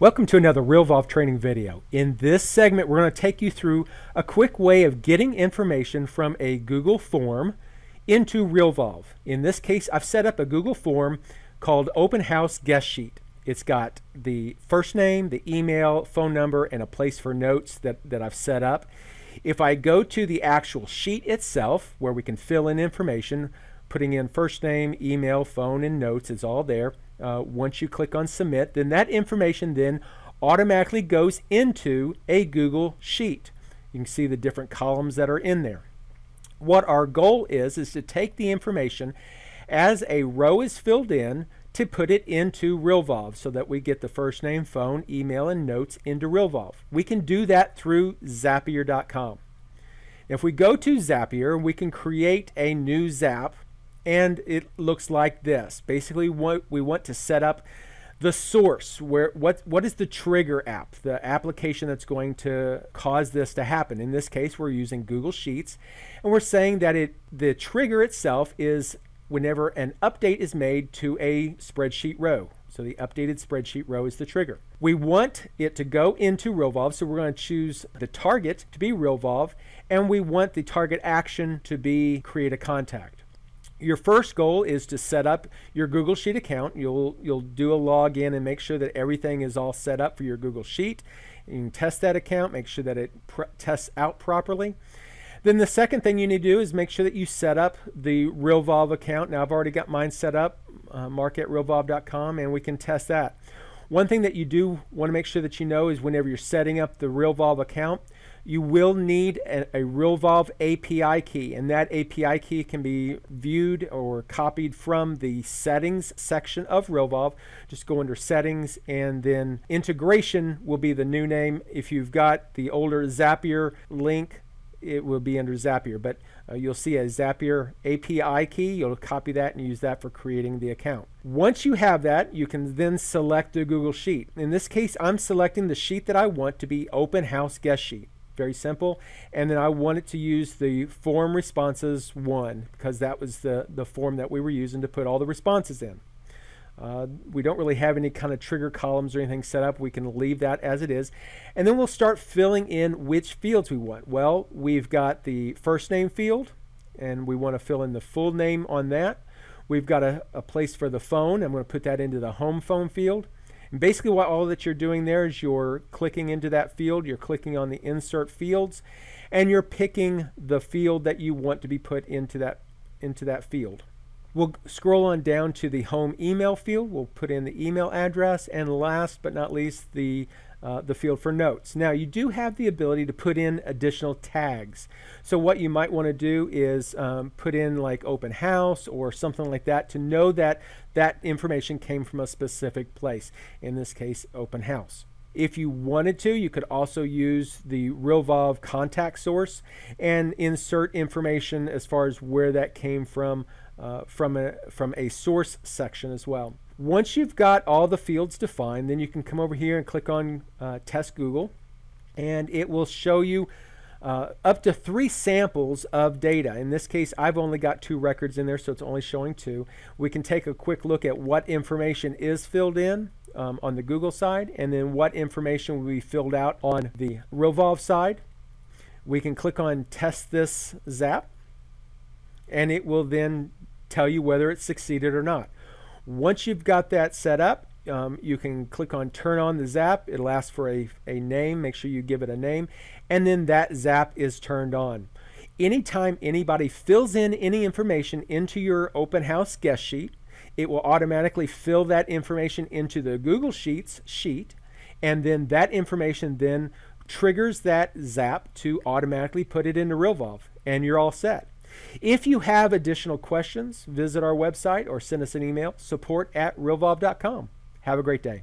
Welcome to another RealVolve training video. In this segment, we're going to take you through a quick way of getting information from a Google form into RealVolve. In this case, I've set up a Google form called Open House Guest Sheet. It's got the first name, the email, phone number, and a place for notes that, that I've set up. If I go to the actual sheet itself, where we can fill in information, putting in first name, email, phone, and notes is all there. Uh, once you click on submit, then that information then automatically goes into a Google Sheet. You can see the different columns that are in there. What our goal is, is to take the information as a row is filled in to put it into RealVolve so that we get the first name, phone, email, and notes into RealVolve. We can do that through Zapier.com. If we go to Zapier, we can create a new Zap and it looks like this. Basically, what we want to set up the source where what what is the trigger app the application that's going to cause this to happen. In this case we're using google sheets and we're saying that it the trigger itself is whenever an update is made to a spreadsheet row. So the updated spreadsheet row is the trigger. We want it to go into RealVolve so we're going to choose the target to be RealVolve and we want the target action to be create a contact your first goal is to set up your Google Sheet account. You'll you'll do a login and make sure that everything is all set up for your Google Sheet. You can test that account, make sure that it tests out properly. Then the second thing you need to do is make sure that you set up the RealVolve account. Now I've already got mine set up, uh, mark at realvolve.com, and we can test that. One thing that you do want to make sure that you know is whenever you're setting up the RealVolve account, you will need a, a RealVolve API key, and that API key can be viewed or copied from the settings section of RealVolve. Just go under settings, and then integration will be the new name. If you've got the older Zapier link, it will be under Zapier, but uh, you'll see a Zapier API key. You'll copy that and use that for creating the account. Once you have that, you can then select a Google Sheet. In this case, I'm selecting the sheet that I want to be Open House Guest Sheet very simple. And then I wanted to use the form responses one because that was the, the form that we were using to put all the responses in. Uh, we don't really have any kind of trigger columns or anything set up. We can leave that as it is. And then we'll start filling in which fields we want. Well, we've got the first name field, and we want to fill in the full name on that. We've got a, a place for the phone. I'm going to put that into the home phone field. And basically what all that you're doing there is you're clicking into that field, you're clicking on the insert fields, and you're picking the field that you want to be put into that into that field. We'll scroll on down to the home email field. We'll put in the email address and last but not least the uh, the field for notes. Now you do have the ability to put in additional tags. So what you might want to do is um, put in like open house or something like that to know that that information came from a specific place. In this case, open house. If you wanted to, you could also use the RealVolve contact source and insert information as far as where that came from uh, from a from a source section as well. Once you've got all the fields defined, then you can come over here and click on uh, Test Google, and it will show you uh, up to three samples of data. In this case, I've only got two records in there, so it's only showing two. We can take a quick look at what information is filled in um, on the Google side, and then what information will be filled out on the RealVolve side. We can click on Test This Zap, and it will then tell you whether it succeeded or not. Once you've got that set up, um, you can click on turn on the zap. It'll ask for a, a name. Make sure you give it a name. And then that zap is turned on. Anytime anybody fills in any information into your open house guest sheet, it will automatically fill that information into the Google Sheets sheet. And then that information then triggers that zap to automatically put it into RealVolve. And you're all set. If you have additional questions, visit our website or send us an email, support at realvolve.com. Have a great day.